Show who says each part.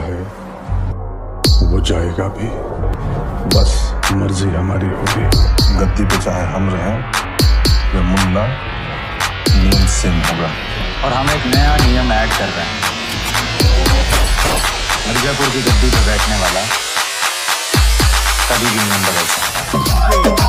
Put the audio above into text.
Speaker 1: गया है। वो जाएगा भी। बस मर्ज़ी हमारी होगी। गद्दी पे चाहे हम रहें, या मुन्ना नियम सिंह होगा।
Speaker 2: और हम एक नया नियम ऐड कर रहे हैं। मिर्जापुर की गद्दी पर बैठने वाला कभी भी नियम बदल सकता है।